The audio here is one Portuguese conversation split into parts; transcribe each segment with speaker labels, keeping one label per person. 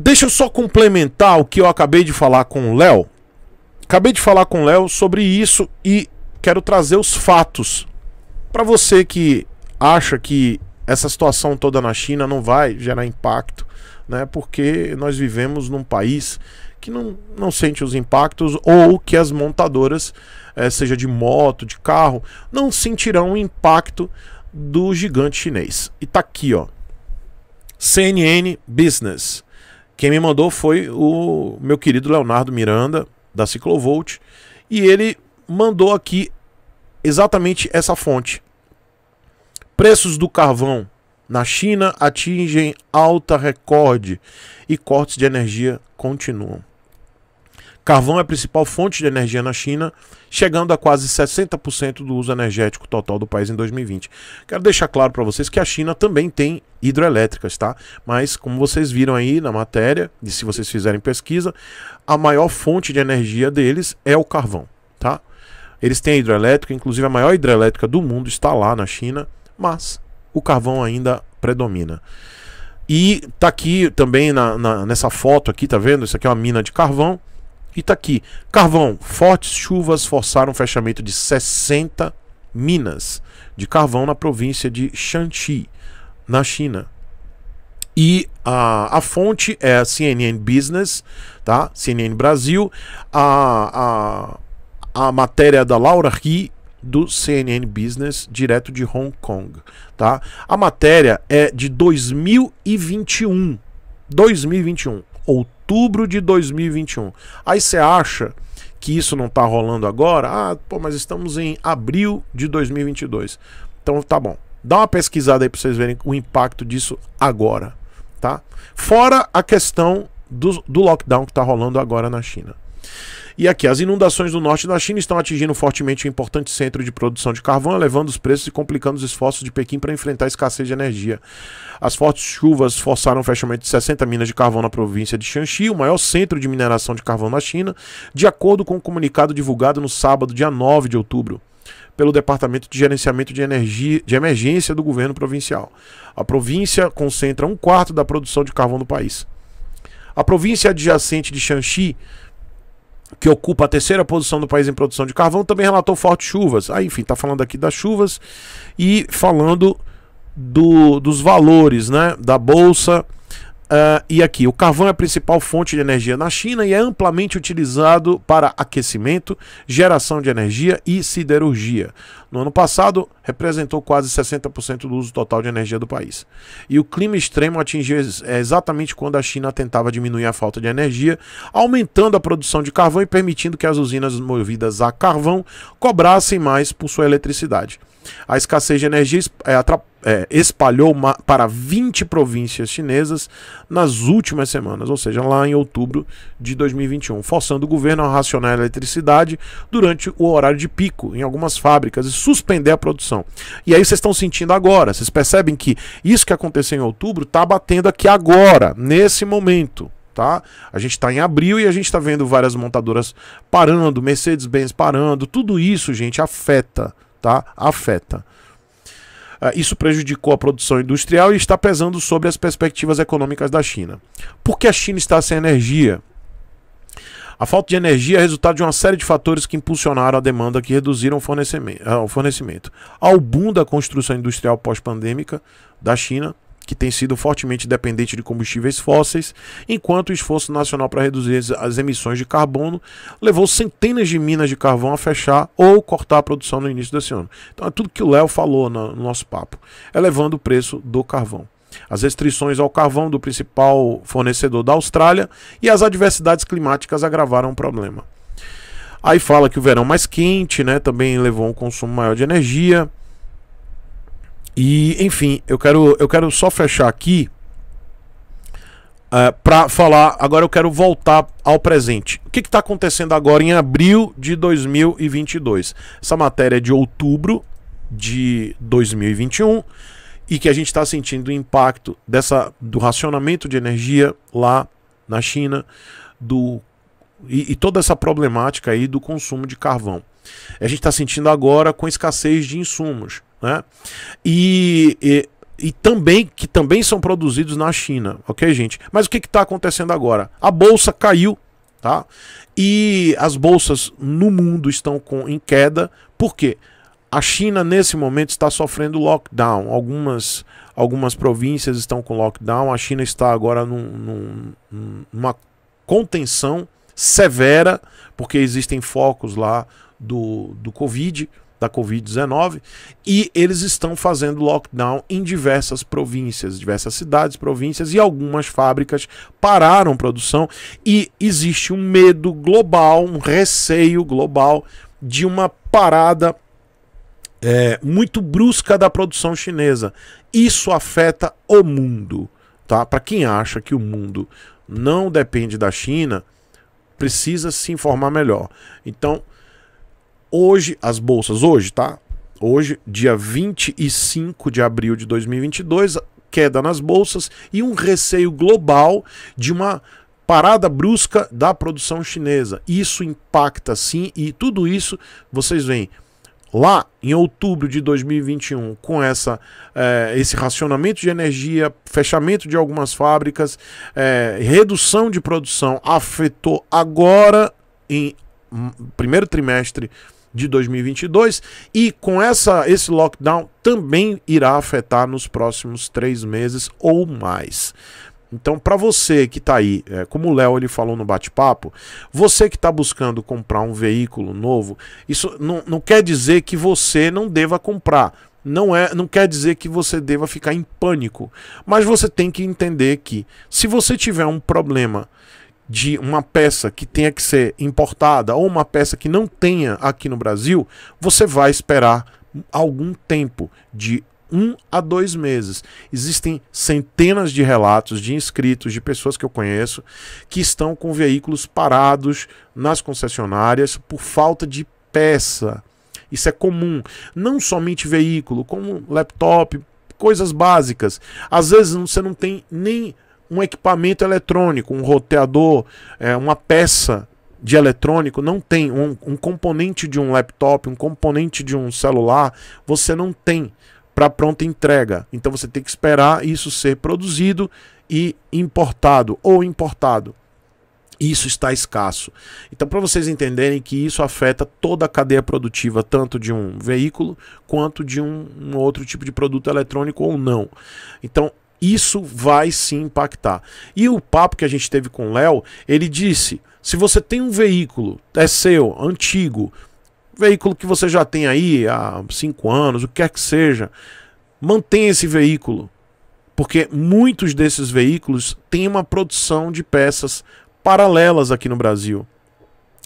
Speaker 1: deixa eu só complementar o que eu acabei de falar com o Léo. Acabei de falar com o Léo sobre isso e quero trazer os fatos para você que acha que essa situação toda na China não vai gerar impacto, né? Porque nós vivemos num país que não, não sente os impactos ou que as montadoras, é, seja de moto, de carro, não sentirão o impacto do gigante chinês. E tá aqui, ó. CNN Business. Quem me mandou foi o meu querido Leonardo Miranda, da Ciclovolt, e ele mandou aqui exatamente essa fonte. Preços do carvão na China atingem alta recorde e cortes de energia continuam. Carvão é a principal fonte de energia na China, chegando a quase 60% do uso energético total do país em 2020. Quero deixar claro para vocês que a China também tem hidrelétricas, tá? Mas como vocês viram aí na matéria, e se vocês fizerem pesquisa, a maior fonte de energia deles é o carvão, tá? Eles têm a hidrelétrica, inclusive a maior hidrelétrica do mundo está lá na China, mas o carvão ainda predomina. E tá aqui também na, na, nessa foto aqui, tá vendo? Isso aqui é uma mina de carvão. E tá aqui: carvão. Fortes chuvas forçaram o fechamento de 60 minas de carvão na província de Shanxi, na China. E a, a fonte é a CNN Business, tá? CNN Brasil. A, a, a matéria da Laura Ri do CNN Business, direto de Hong Kong, tá? A matéria é de 2021. 2021, outubro de 2021. Aí você acha que isso não está rolando agora? Ah, pô, mas estamos em abril de 2022. Então tá bom. Dá uma pesquisada aí para vocês verem o impacto disso agora, tá? Fora a questão do, do lockdown que está rolando agora na China. E aqui, as inundações do norte da China estão atingindo fortemente o importante centro de produção de carvão, elevando os preços e complicando os esforços de Pequim para enfrentar a escassez de energia. As fortes chuvas forçaram o fechamento de 60 minas de carvão na província de Shanxi, o maior centro de mineração de carvão na China, de acordo com o um comunicado divulgado no sábado, dia 9 de outubro pelo Departamento de Gerenciamento de, Energia, de Emergência do governo provincial. A província concentra um quarto da produção de carvão do país. A província adjacente de Shanxi que ocupa a terceira posição do país em produção de carvão, também relatou fortes chuvas. Ah, enfim, está falando aqui das chuvas e falando do, dos valores né, da bolsa Uh, e aqui, o carvão é a principal fonte de energia na China e é amplamente utilizado para aquecimento, geração de energia e siderurgia. No ano passado, representou quase 60% do uso total de energia do país. E o clima extremo atingiu é, exatamente quando a China tentava diminuir a falta de energia, aumentando a produção de carvão e permitindo que as usinas movidas a carvão cobrassem mais por sua eletricidade. A escassez de energia é, é, espalhou para 20 províncias chinesas nas últimas semanas, ou seja, lá em outubro de 2021, forçando o governo a racionar a eletricidade durante o horário de pico em algumas fábricas suspender a produção. E aí vocês estão sentindo agora, vocês percebem que isso que aconteceu em outubro está batendo aqui agora, nesse momento. Tá? A gente está em abril e a gente está vendo várias montadoras parando, Mercedes-Benz parando, tudo isso, gente, afeta tá? Afeta. Uh, isso prejudicou a produção industrial e está pesando sobre as perspectivas econômicas da China. Por que a China está sem energia? A falta de energia é resultado de uma série de fatores que impulsionaram a demanda que reduziram o fornecimento. Uh, o fornecimento. Ao boom da construção industrial pós-pandêmica da China, que tem sido fortemente dependente de combustíveis fósseis, enquanto o esforço nacional para reduzir as emissões de carbono levou centenas de minas de carvão a fechar ou cortar a produção no início desse ano. Então é tudo que o Léo falou no, nosso papo, elevando o preço do carvão as restrições ao carvão do principal fornecedor da Austrália e as adversidades climáticas agravaram o problema. Aí fala que o verão mais quente, né, também levou um consumo maior de energia. E, enfim, eu quero, eu quero só fechar aqui é, para falar. Agora eu quero voltar ao presente. O que está acontecendo agora em abril de 2022? Essa matéria é de outubro de 2021 e que a gente está sentindo o impacto dessa, do racionamento de energia lá na China do, e, e toda essa problemática aí do consumo de carvão. A gente está sentindo agora com escassez de insumos. Né? E, e e também que também são produzidos na China, ok, gente? Mas o que está acontecendo agora? A bolsa caiu, tá? E as bolsas no mundo estão com, em queda, por quê? A China nesse momento está sofrendo lockdown. Algumas, algumas províncias estão com lockdown. A China está agora num, num, numa contenção severa, porque existem focos lá do, do Covid da Covid-19 e eles estão fazendo lockdown em diversas províncias, diversas cidades, províncias e algumas fábricas pararam produção e existe um medo global, um receio global de uma parada é, muito brusca da produção chinesa. Isso afeta o mundo, tá? Para quem acha que o mundo não depende da China, precisa se informar melhor. Então, Hoje, as bolsas, hoje, tá? Hoje, dia 25 de abril de 2022, queda nas bolsas e um receio global de uma parada brusca da produção chinesa. Isso impacta sim, e tudo isso vocês veem lá em outubro de 2021, com essa, eh, esse racionamento de energia, fechamento de algumas fábricas, eh, redução de produção, afetou agora em primeiro trimestre de 2022 e com essa, esse lockdown também irá afetar nos próximos três meses ou mais. Então, para você que está aí, é, como o Léo ele falou no bate-papo, você que está buscando comprar um veículo novo, isso não, não quer dizer que você não deva comprar. Não, é, não quer dizer que você deva ficar em pânico. Mas você tem que entender que se você tiver um problema de uma peça que tenha que ser importada ou uma peça que não tenha aqui no Brasil, você vai esperar algum tempo de um a dois meses. Existem centenas de relatos de inscritos, de pessoas que eu conheço, que estão com veículos parados nas concessionárias por falta de peça. Isso é comum. Não somente veículo, como laptop, coisas básicas. Às vezes você não tem nem um equipamento eletrônico, um roteador, é, uma peça de eletrônico, não tem um, um componente de um laptop, um componente de um celular, você não tem para pronta entrega. Então você tem que esperar isso ser produzido e importado ou importado. Isso está escasso. Então, para vocês entenderem que isso afeta toda a cadeia produtiva, tanto de um veículo quanto de um, um outro tipo de produto eletrônico ou não. Então, isso vai sim impactar. E o papo que a gente teve com o Léo, ele disse: se você tem um veículo, é seu, antigo, veículo que você já tem aí há cinco anos, o que quer que seja, mantenha esse veículo. Porque muitos desses veículos têm uma produção de peças paralelas aqui no Brasil.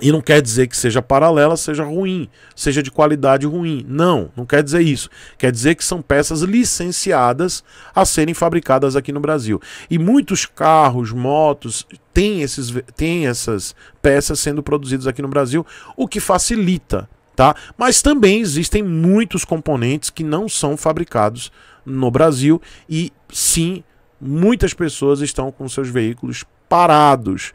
Speaker 1: E não quer dizer que seja paralela, seja ruim, seja de qualidade ruim. Não, não quer dizer isso. Quer dizer que são peças licenciadas a serem fabricadas aqui no Brasil. E muitos carros, motos têm, esses, têm essas peças sendo produzidas aqui no Brasil, o que facilita, tá? Mas também existem muitos componentes que não são fabricados no Brasil e sim, muitas pessoas estão com seus veículos parados.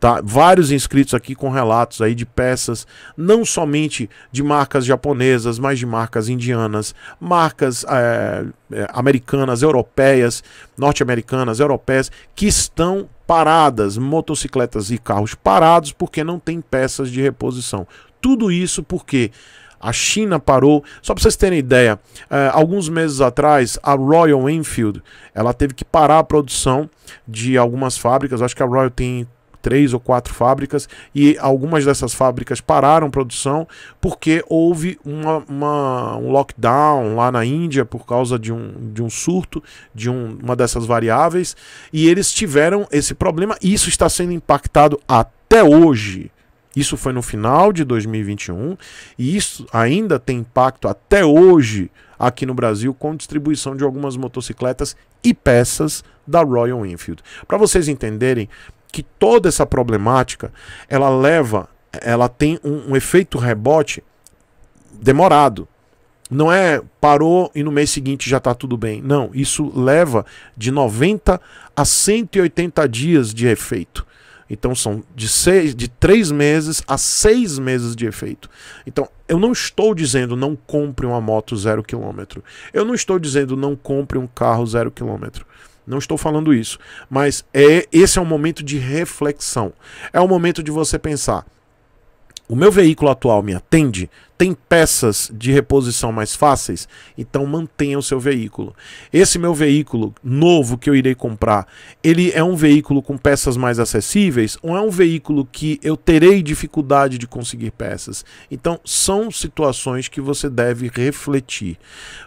Speaker 1: Tá? Vários inscritos aqui com relatos aí de peças, não somente de marcas japonesas, mas de marcas indianas, marcas é, americanas, europeias, norte-americanas, europeias, que estão paradas, motocicletas e carros parados porque não tem peças de reposição. Tudo isso porque a China parou. Só para vocês terem ideia, é, alguns meses atrás, a Royal Enfield ela teve que parar a produção de algumas fábricas. Acho que a Royal tem três ou quatro fábricas e algumas dessas fábricas pararam produção porque houve uma, uma, um lockdown lá na Índia por causa de um, de um surto de um, uma dessas variáveis e eles tiveram esse problema isso está sendo impactado até hoje. Isso foi no final de 2021 e isso ainda tem impacto até hoje aqui no Brasil com distribuição de algumas motocicletas e peças da Royal Enfield. Para vocês entenderem, que toda essa problemática ela leva, ela tem um, um efeito rebote demorado. Não é parou e no mês seguinte já está tudo bem. Não, isso leva de 90 a 180 dias de efeito. Então são de, seis, de três meses a seis meses de efeito. Então eu não estou dizendo não compre uma moto zero quilômetro. Eu não estou dizendo não compre um carro zero quilômetro. Não estou falando isso. Mas é esse é um momento de reflexão. É o momento de você pensar. O meu veículo atual me atende? Tem peças de reposição mais fáceis, então mantenha o seu veículo. Esse meu veículo novo que eu irei comprar, ele é um veículo com peças mais acessíveis ou é um veículo que eu terei dificuldade de conseguir peças? Então, são situações que você deve refletir.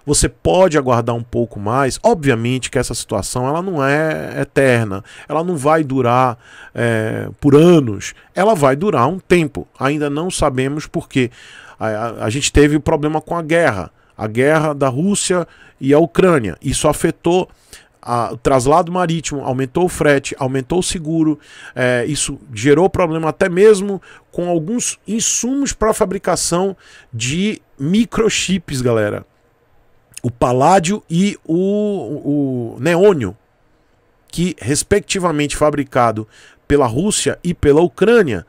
Speaker 1: Você pode aguardar um pouco mais, obviamente que essa situação ela não é eterna, ela não vai durar é, por anos, ela vai durar um tempo. Ainda não sabemos por quê. A, a, a gente teve o problema com a guerra, a guerra da Rússia e a Ucrânia. Isso afetou a, o traslado marítimo, aumentou o frete, aumentou o seguro. É, isso gerou problema até mesmo com alguns insumos para fabricação de microchips, galera. O paládio e o, o neônio, que respectivamente fabricado pela Rússia e pela Ucrânia,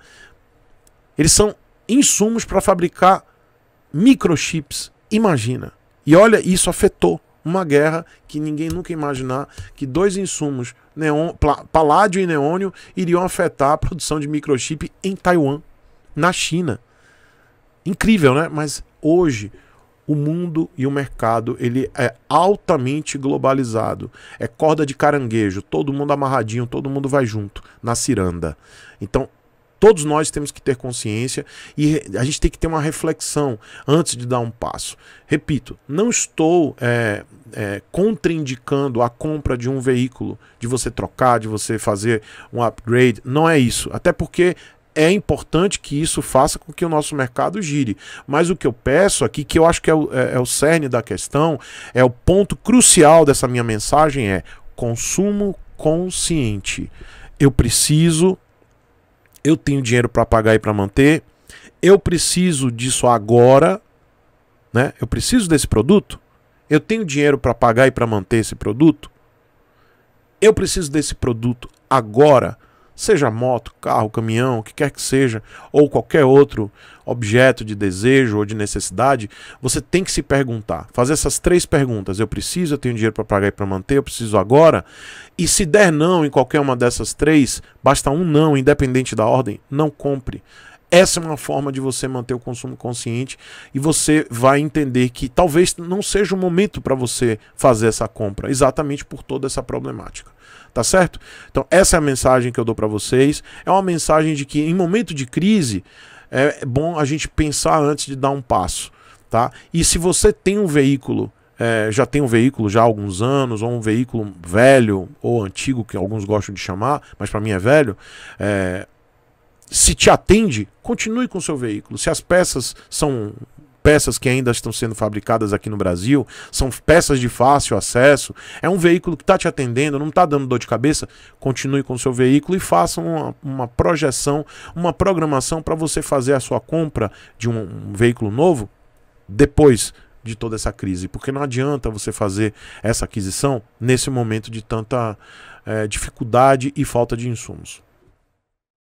Speaker 1: eles são insumos para fabricar microchips. Imagina. E olha, isso afetou uma guerra que ninguém nunca imaginar que dois insumos, neon, paládio e neônio, iriam afetar a produção de microchip em Taiwan, na China. Incrível, né? Mas hoje o mundo e o mercado ele é altamente globalizado. É corda de caranguejo, todo mundo amarradinho, todo mundo vai junto na ciranda. Então Todos nós temos que ter consciência e a gente tem que ter uma reflexão antes de dar um passo. Repito, não estou é, é, contraindicando a compra de um veículo, de você trocar, de você fazer um upgrade. Não é isso. Até porque é importante que isso faça com que o nosso mercado gire. Mas o que eu peço aqui, que eu acho que é o, é, é o cerne da questão, é o ponto crucial dessa minha mensagem: é consumo consciente. Eu preciso eu tenho dinheiro para pagar e para manter, eu preciso disso agora, né? Eu preciso desse produto, eu tenho dinheiro para pagar e para manter esse produto, eu preciso desse produto agora, seja moto, carro, caminhão, o que quer que seja, ou qualquer outro objeto de desejo ou de necessidade, você tem que se perguntar, fazer essas três perguntas: eu preciso, eu tenho dinheiro para pagar e para manter, eu preciso agora. E se der não em qualquer uma dessas três, basta um não, independente da ordem, não compre. Essa é uma forma de você manter o consumo consciente e você vai entender que talvez não seja o momento para você fazer essa compra, exatamente por toda essa problemática. Tá certo? Então, essa é a mensagem que eu dou para vocês. É uma mensagem de que em momento de crise, é bom a gente pensar antes de dar um passo, tá? E se você tem um veículo, é, já tem um veículo já há alguns anos, ou um veículo velho ou antigo, que alguns gostam de chamar, mas para mim é velho, é, se te atende, continue com o seu veículo. Se as peças são peças que ainda estão sendo fabricadas aqui no Brasil, são peças de fácil acesso, é um veículo que está te atendendo, não está dando dor de cabeça, continue com o seu veículo e faça uma, uma projeção, uma programação para você fazer a sua compra de um, um veículo novo depois de toda essa crise, porque não adianta você fazer essa aquisição nesse momento de tanta é, dificuldade e falta de insumos.